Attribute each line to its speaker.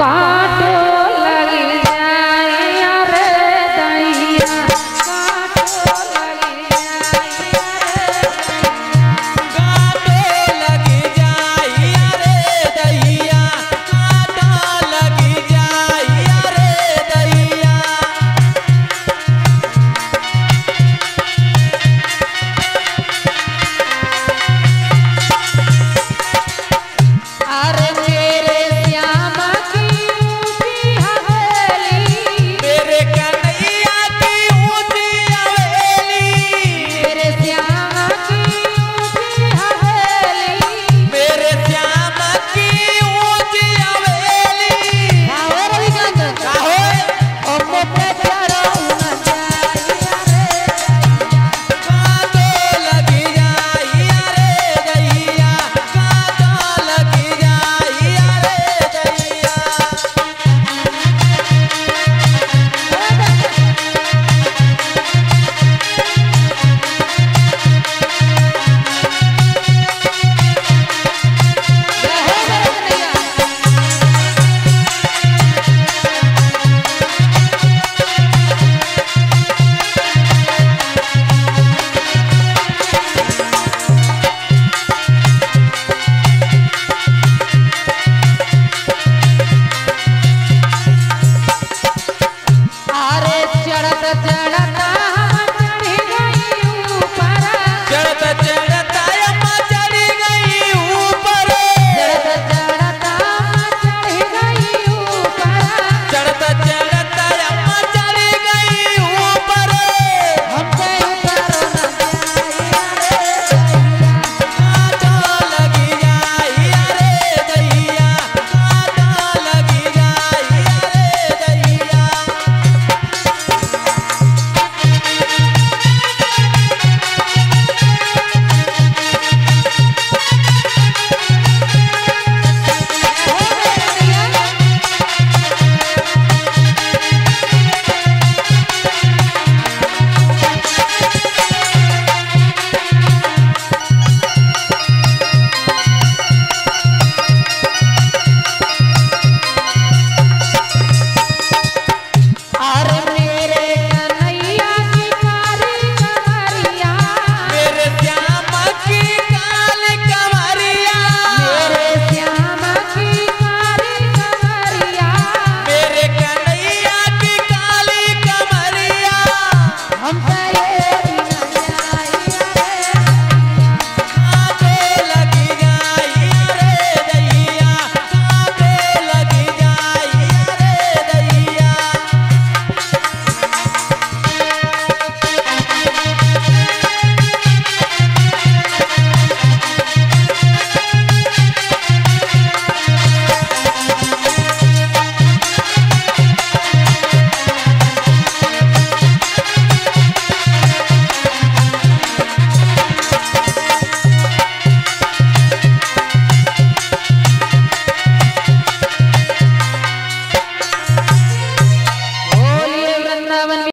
Speaker 1: काटे।